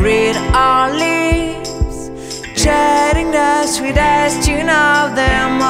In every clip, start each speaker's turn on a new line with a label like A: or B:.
A: read our lips, chatting the sweetest tune of them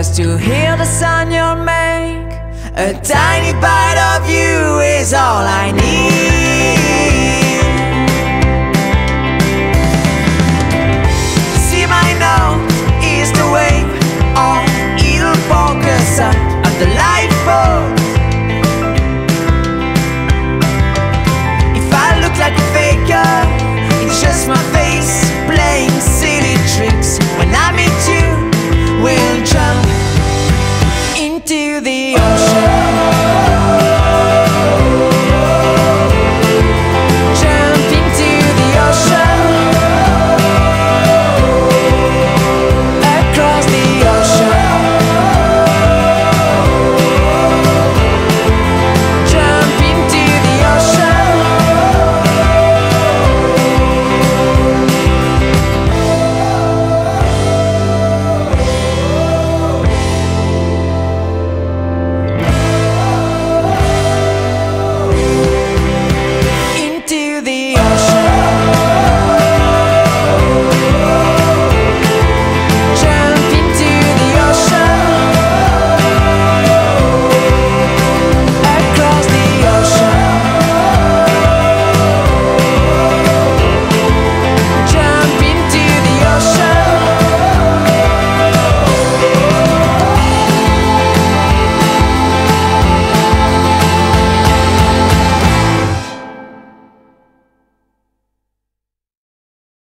A: just to hear the sound you make, a tiny bite of you.